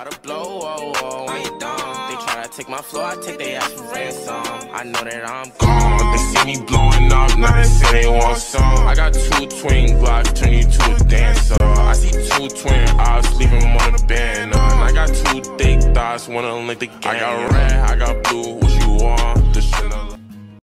about to blow, oh, oh. I ain't dumb. They try to take my flow, I take their ass for ransom. I know that I'm gone. They see me blowing up, now they say they want some. I got two twin glocks, turn you to a dancer. I see two twin eyes, leave them on a band. I got two thick thighs, wanna link the gang. I got red, I